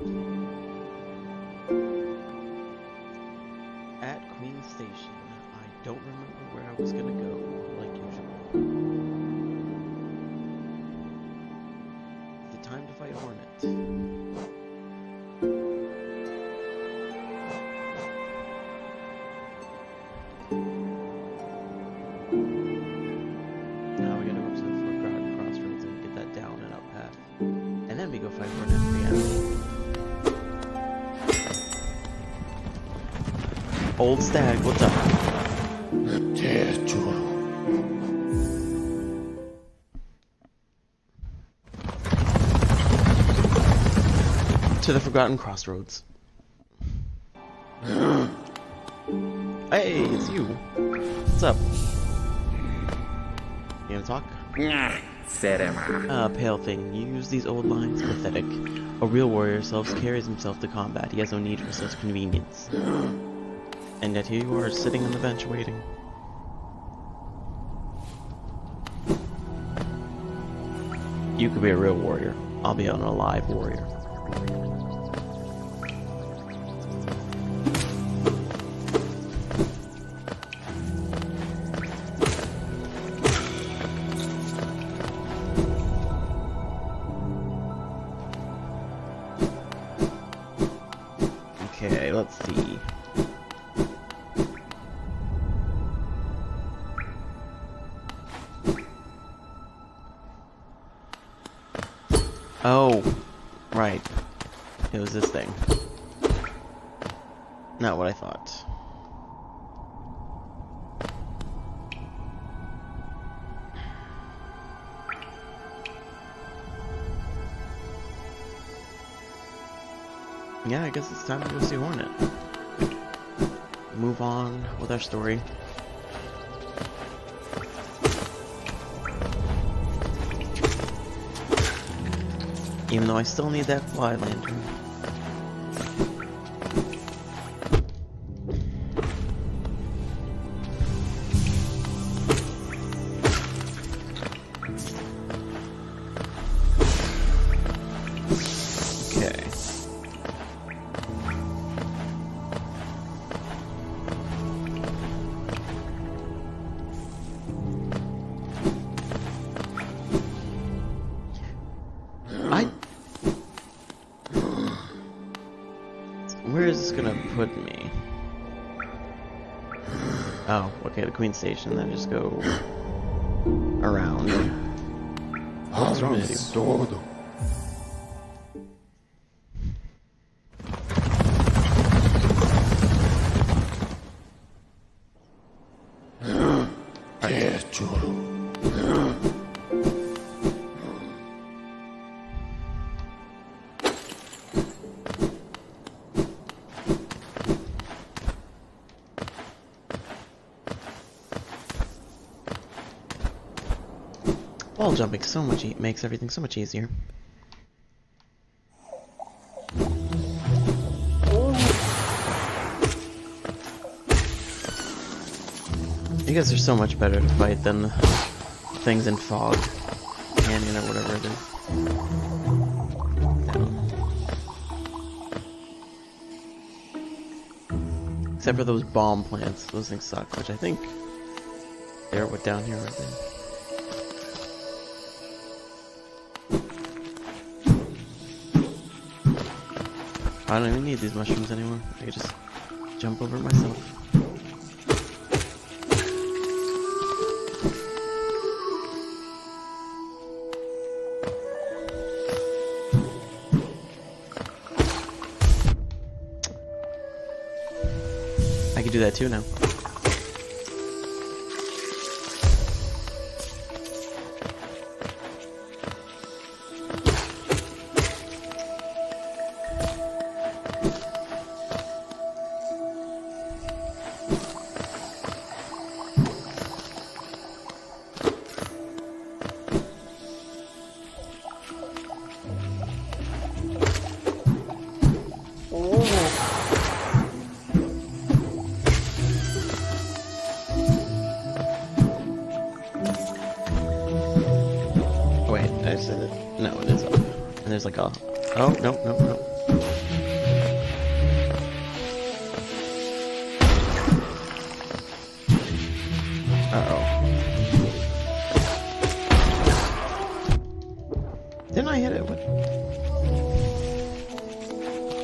At Queen Station, I don't remember where I was gonna go, like usual. The time to fight Hornet. Old Stag, what's up? To the Forgotten Crossroads. hey, it's you. What's up? You wanna talk? Nah, said Emma. Uh, pale thing, you use these old lines. Pathetic. A real warrior self carries himself to combat. He has no need for such convenience. And yet here you are, sitting on the bench waiting. You could be a real warrior. I'll be an alive warrior. I guess it's time to go see Hornet. Move on with our story. Even though I still need that fly lantern. Okay, the Queen Station, then just go around. What's wrong with you? Jumping so much e makes everything so much easier. You guys are so much better to fight than things in fog, canyon, or whatever it is. Except for those bomb plants, those things suck, which I think they're down here. I don't even need these mushrooms anymore. I can just jump over myself. I can do that too now. A. Oh, no, no, no. Uh-oh. Didn't I hit it with...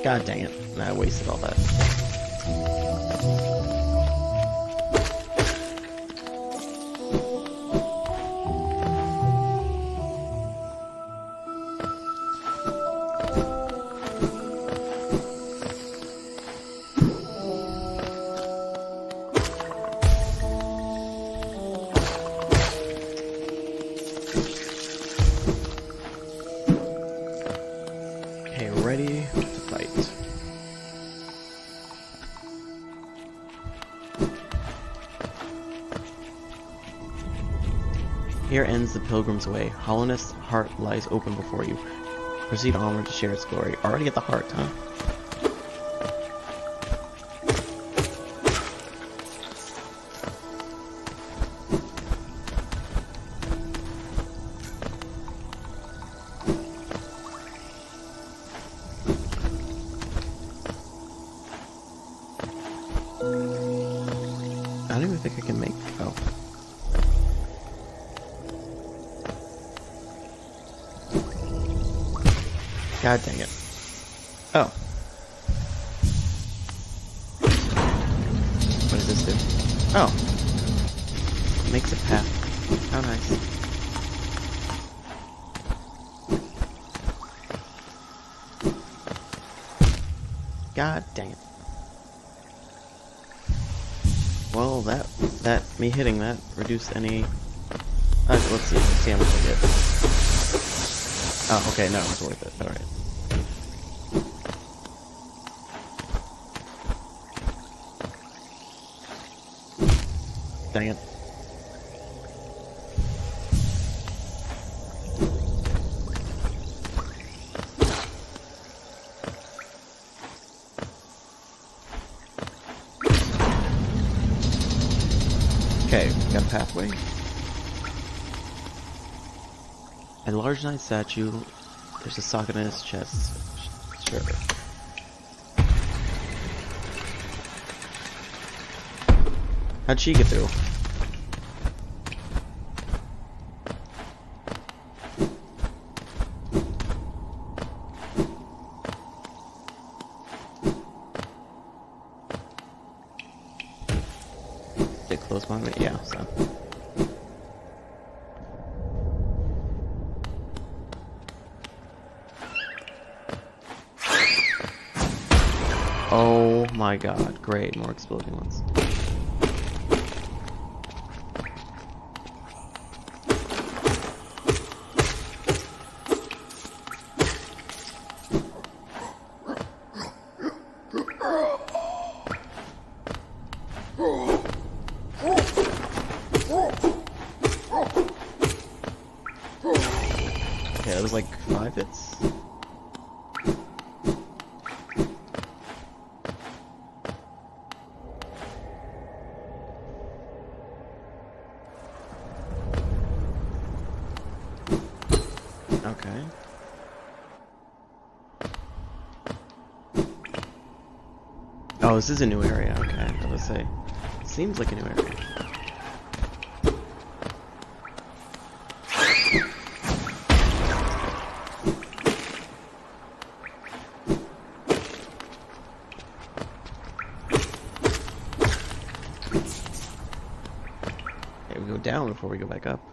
God dang it. I wasted all that. The pilgrim's way. Hallownest's heart lies open before you. Proceed onward to share its glory. Already at the heart, huh? God dang it. Oh. What does this do? Oh. Makes a path. How nice. God dang it. Well, that that me hitting that reduced any. Uh, let's see. Let's see how much I get. Oh, okay. No, it's worth it. All right. Dang it. Okay, got a pathway. A large knight statue. There's a socket in his chest. Sure. How'd she get through? Get close by me? Yeah, so. Oh my god, great, more exploding ones. Okay, that was like five hits. Okay. Oh, this is a new area. Okay, I was say. Seems like a new area. Okay, we go down before we go back up.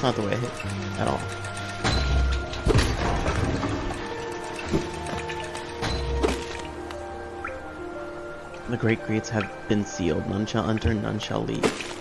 That's not the way I hit at all. The great gates have been sealed. None shall enter, none shall leave.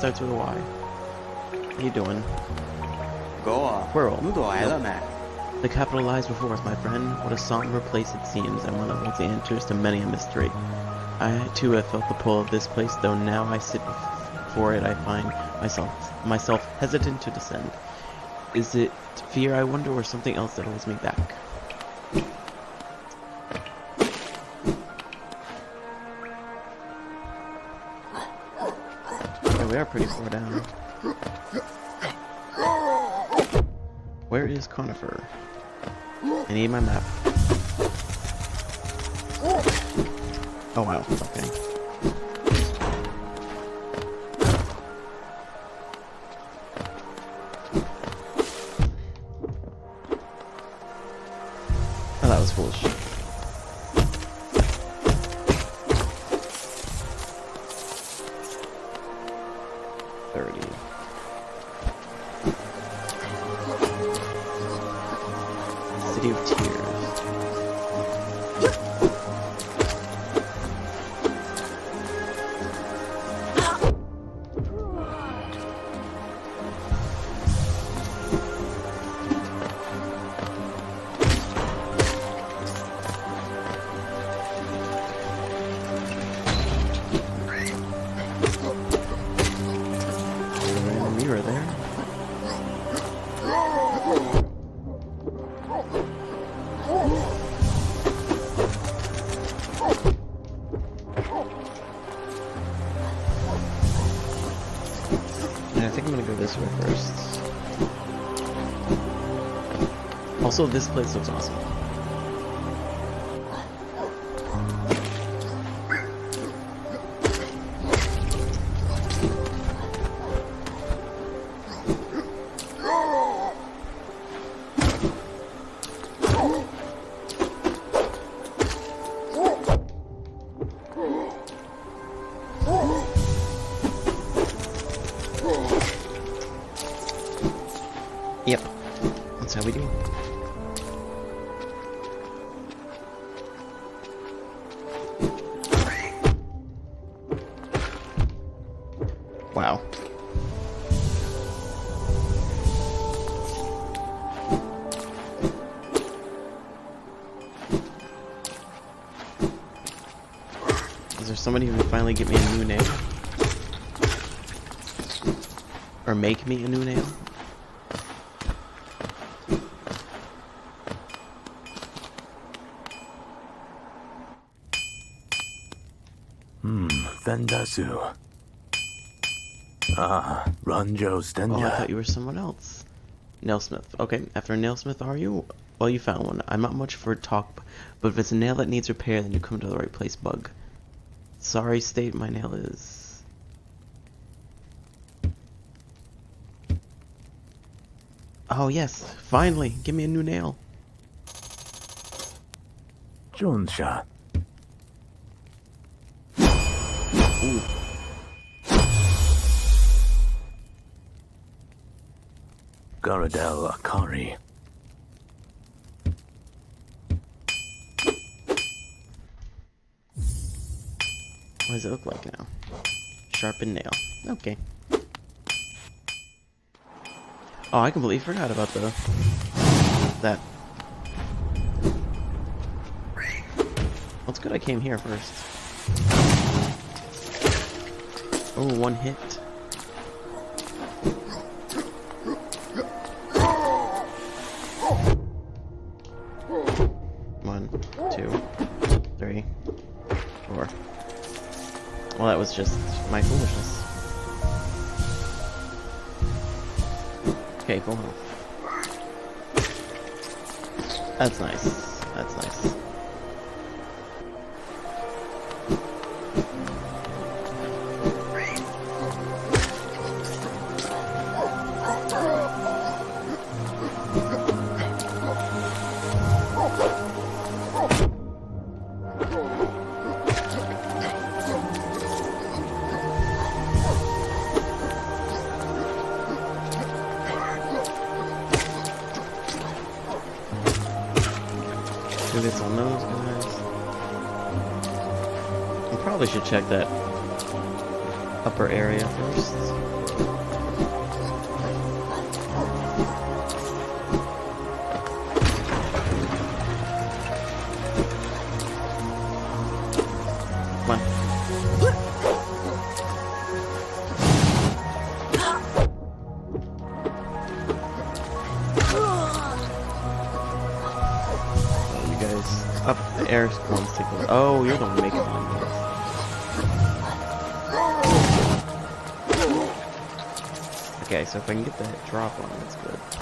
starts with a Y. What you doing? Go, World. Nope. The capital lies before us, my friend. What a somber place it seems, and one of the answers to many a mystery. I, too, have felt the pull of this place, though now I sit before it I find myself myself hesitant to descend. Is it fear, I wonder, or something else that holds me back? Pretty far down. Where is Cornifer? I need my map. Oh wow, okay. Random mirror there. And I think I'm gonna go this way first. Also, this place looks awesome. Finally get me a new nail? Or make me a new nail? Vendasu. Ah, Ranjo Oh, I thought you were someone else. Nailsmith. Okay, after a nailsmith are you? Well, you found one. I'm not much for talk, but if it's a nail that needs repair, then you come to the right place, Bug. Sorry state my nail is. Oh yes, finally, give me a new nail. Jonsha. Ooh, Garadel Akari. What does it look like now? Sharpened nail. Okay. Oh, I completely forgot about the that. Well, it's good I came here first. Oh, one hit. Well, that was just my foolishness. Okay, go home. That's nice. That's nice. Oh, you're one making it. Okay, so if I can get that drop on, that's good.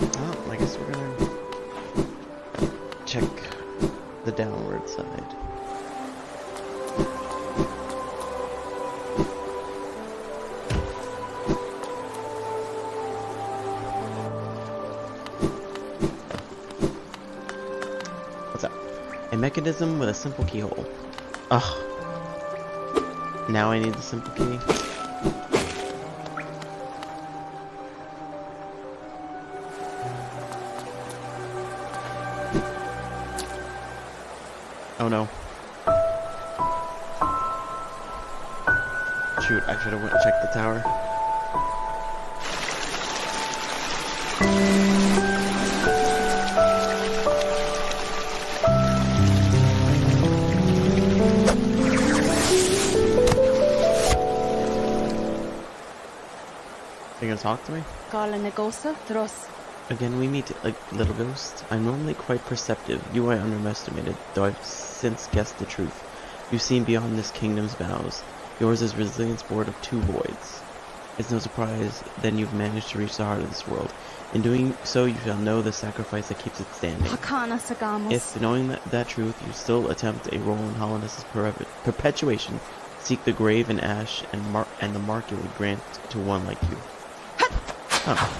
Oh, I guess we're gonna check the downward side. What's up? A mechanism with a simple keyhole. Ugh. Now I need the simple key. Oh no. Shoot, I should have went and checked the tower. You gonna talk to me? Gala negosa thros. Again, we meet a little ghost. I'm normally quite perceptive. You I underestimated, though I've since guessed the truth. You've seen beyond this kingdom's bounds. Yours is resilience board of two voids. It's no surprise then you've managed to reach the heart of this world. In doing so, you shall know the sacrifice that keeps it standing. Hakana sagamos. If, knowing that, that truth, you still attempt a role in Hallownest's perpe- perpetuation, seek the grave and ash and, mar- and the mark it would grant to one like you. Huh.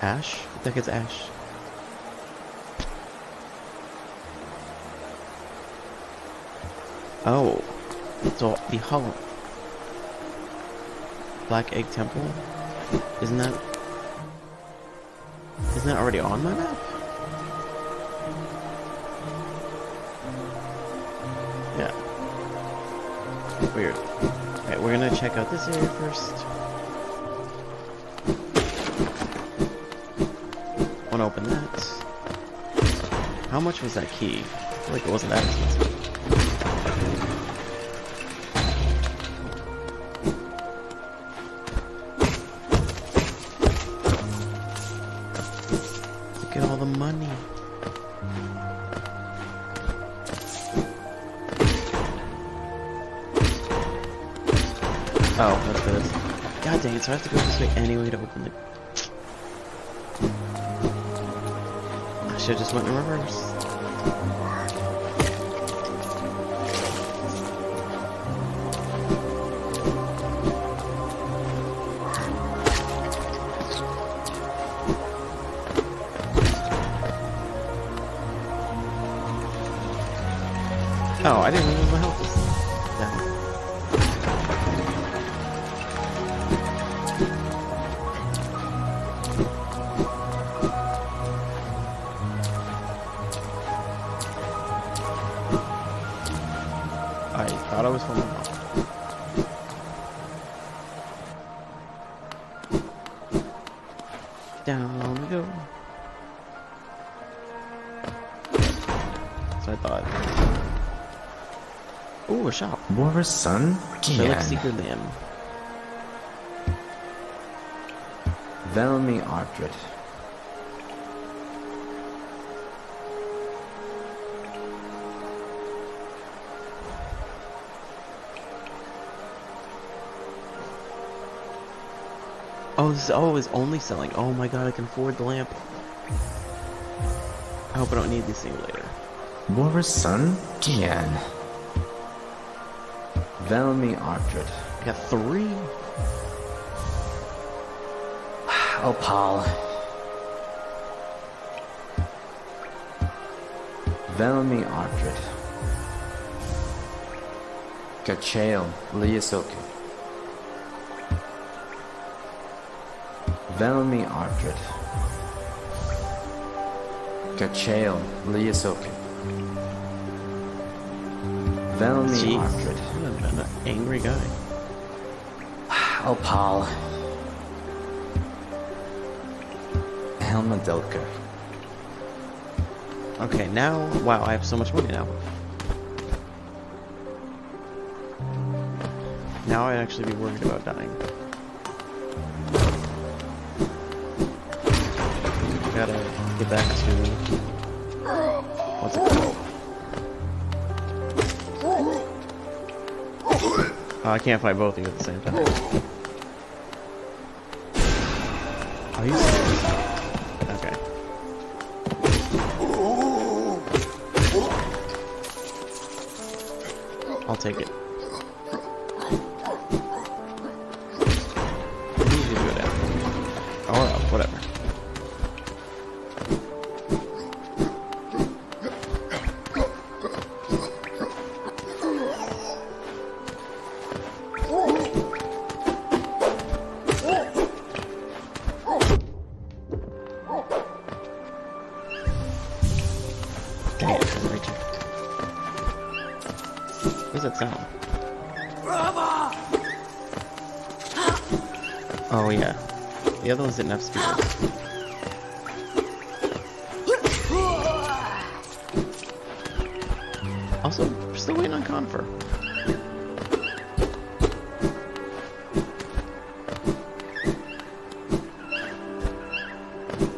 Ash? What the heck is Ash? Oh. So, the Holland. Black Egg Temple? Isn't that... Isn't that already on my map? Yeah. Weird. Okay, we're gonna check out this area first. Wanna open that. How much was that key? I feel like it wasn't that expensive. Oh, dang it, so I have to go this way anyway to open the... I should've just went in reverse. Oh, I didn't Ooh, a shop. War's son? Relic. Seeker Lemm. Velmi Ardred. Oh, this is, oh, is only selling. Oh my god, I can afford the lamp. I hope I don't need these things later. War's son? Kian. Ardred. I got three. Oh, Opal. Velmi Ardred. Gachael Liasoku. Velmi Ardred. Gachael Liasoku. Velmi Jeez. Ardred. What an angry guy. Oh, Opal. Helmadilka. Okay, now, wow, I have so much money now. Now I'd actually be worried about dying. Gotta get back to... What's it called? I can't fight both of you at the same time.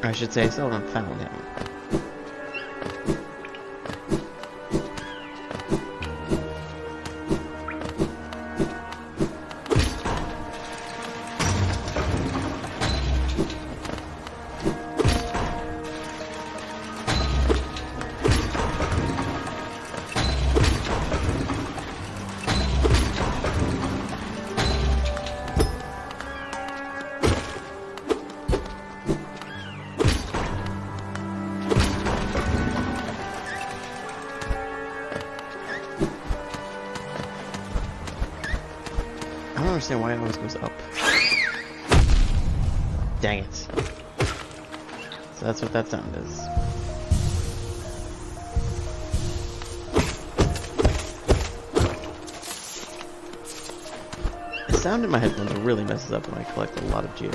I should say haven't found him. That sound is. The sound in my headphones really messes up when I collect a lot of Geo.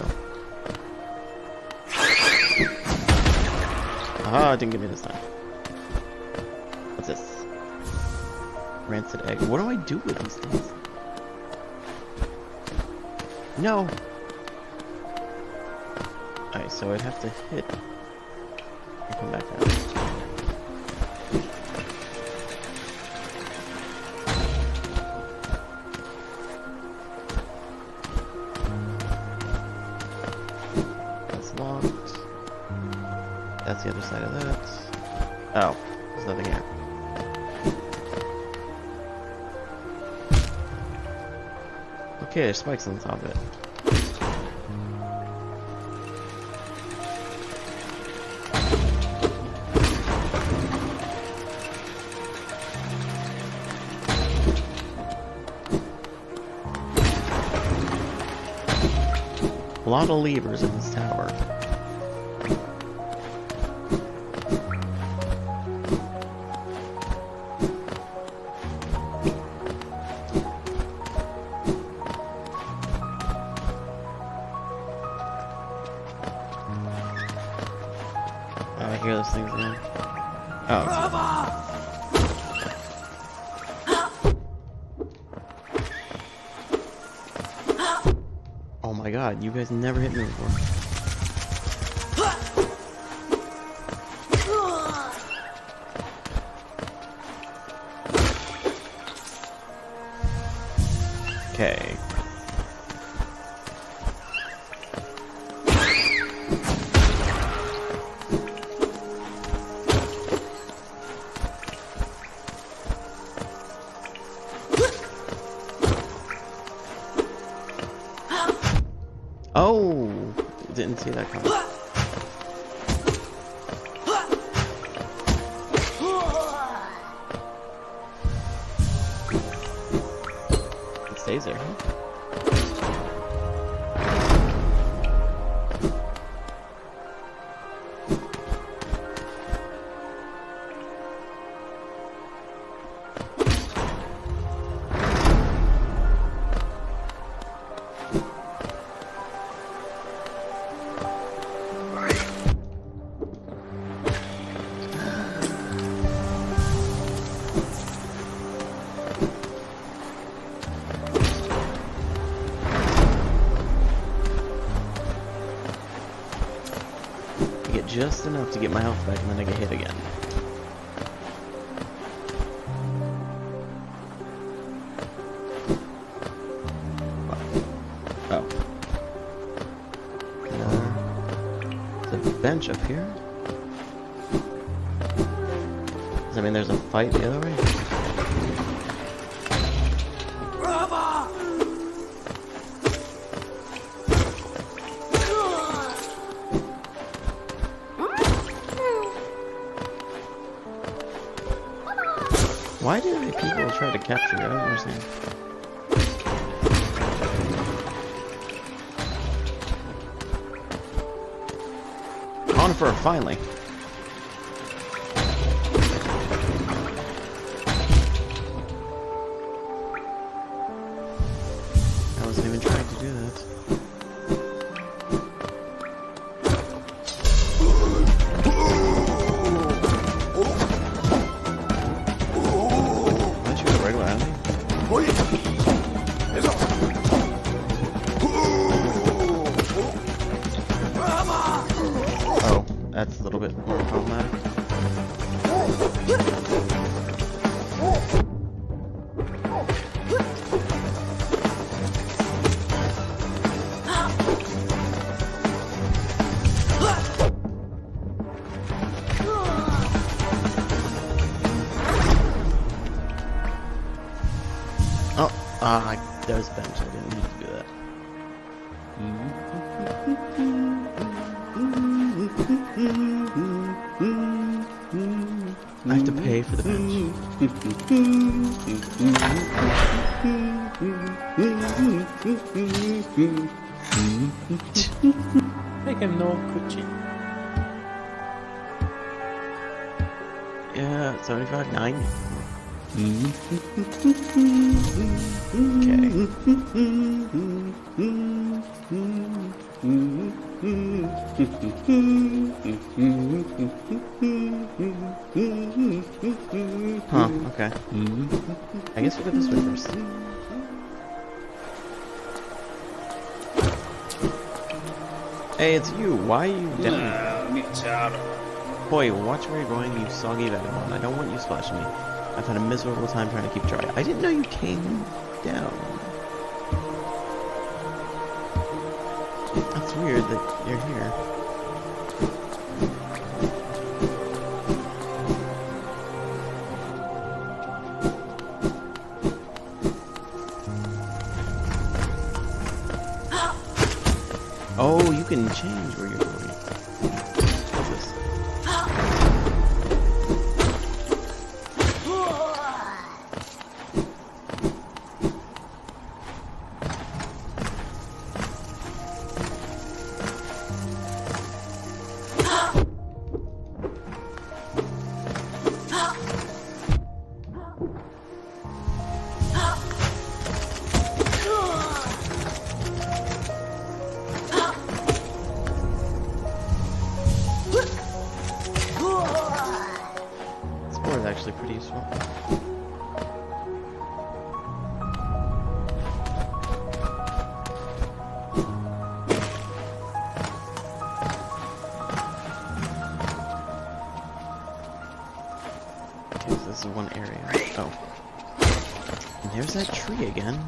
Ah, it didn't get me this time. What's this? Rancid egg. What do I do with these things? No. Alright, so I'd have to hit and come back out. That's locked. That's the other side of that. Oh, there's nothing here. Okay, there's spikes on top of it. Lot of levers in this tower. My god, you guys never hit me before. Just enough to get my health back and then I get hit again. Oh. Uh, there's a bench up here. Does that mean there's a fight the other way? Try to capture? I don't understand. Cornifer, finally. Oh, that's a little bit 75, 90. Okay. Huh, okay. I guess we'll go this way first. Hey, it's you. Why are you down? Boy, watch where you're going, you soggy vagabond. I don't want you splashing me. I've had a miserable time trying to keep dry. I didn't know you came down. That's weird that you're here. That tree again.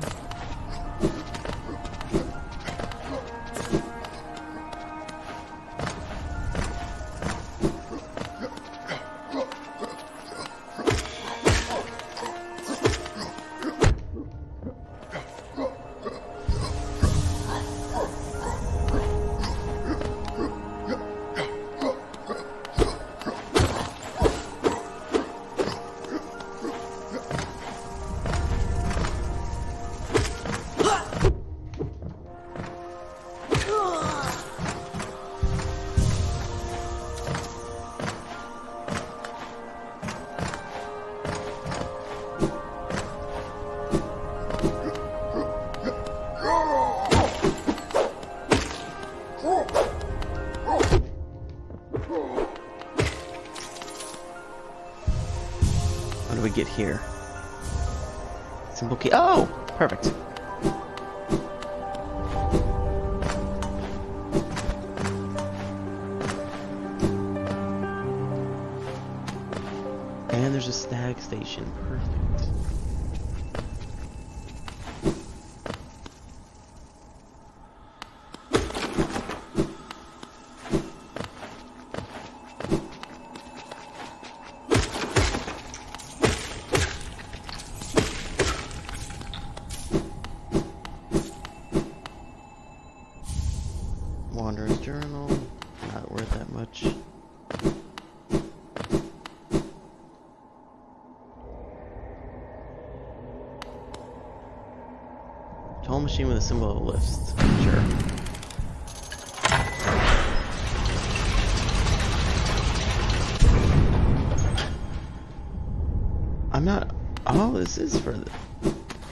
Get here? Simple key. Oh! Perfect.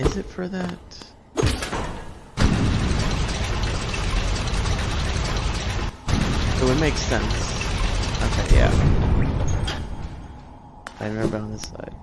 Is it for that? So It would make sense. Okay, yeah. I remember on this side.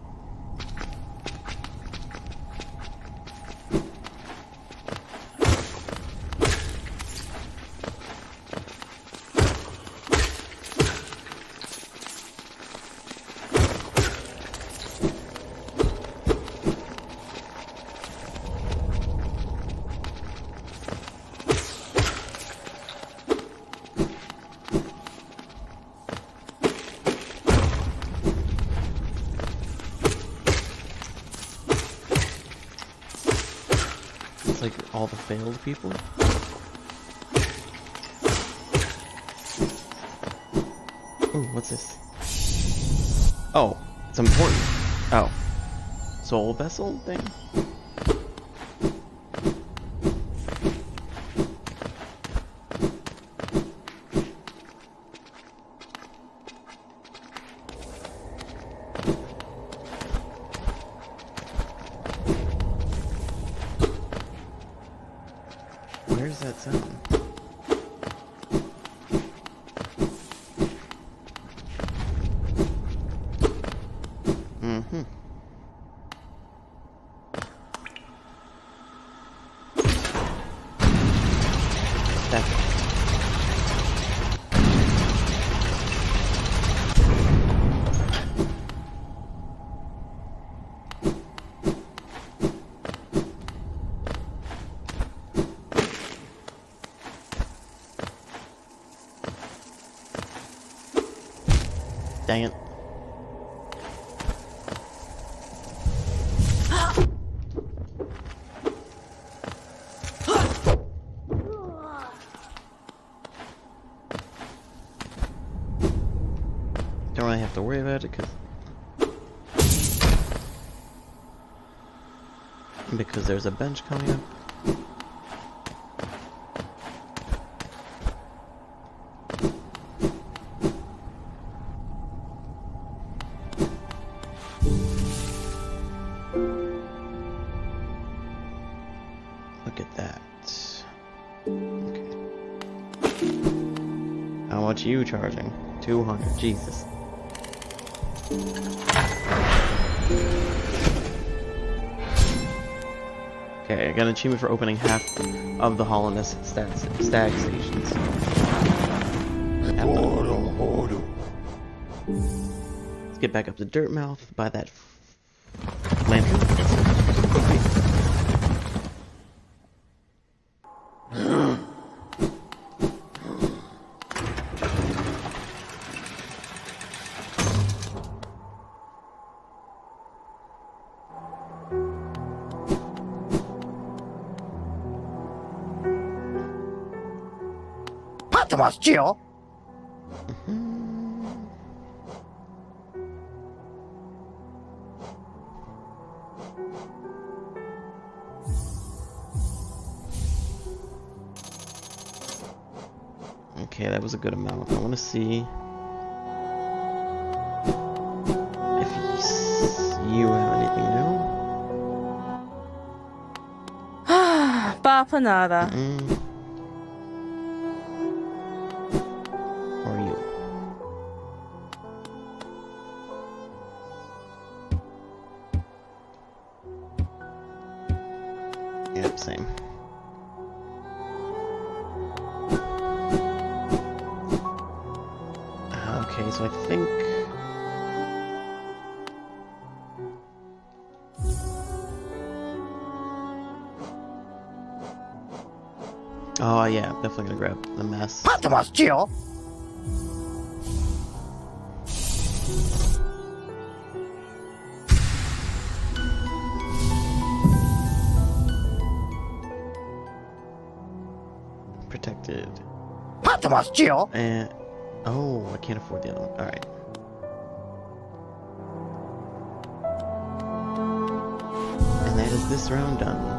It's like all the failed people. Ooh, what's this? Oh, it's important. Oh. Soul vessel thing? That sound? Mm-hmm. That's it. Dang it. really because there's a bench coming up. Look at that. Okay. How much you charging? 200. Jesus. Okay, I got an achievement for opening half of the Hallownest stag, stag stations. Let's get back up to Dirtmouth, buy that Okay, that was a good amount. I want to see if you, have anything new. Papa nada. Mm. Protected. And eh, oh, I can't afford the other one. All right. And that is this round done.